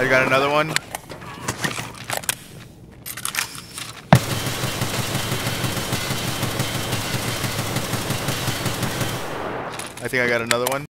I got another one. I think I got another one.